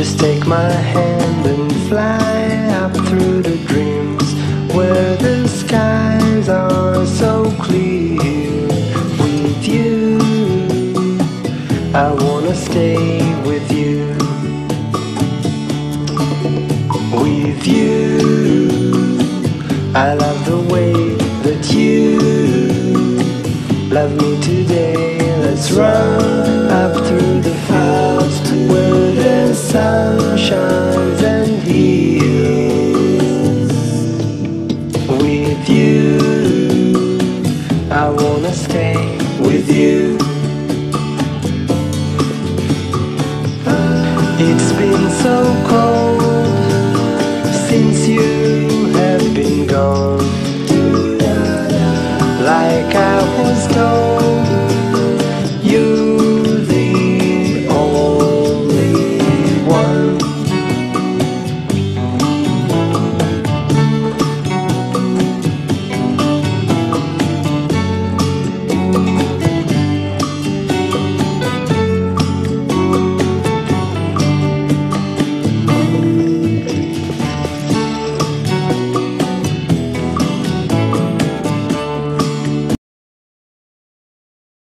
Just take my hand and fly up through the dreams where the skies are so clear. With you, I wanna stay with you. With you, I love the way that you love me today. Let's run up through shines and heals. With you, I wanna stay with you. It's been so cold since you have been gone. Like I was told.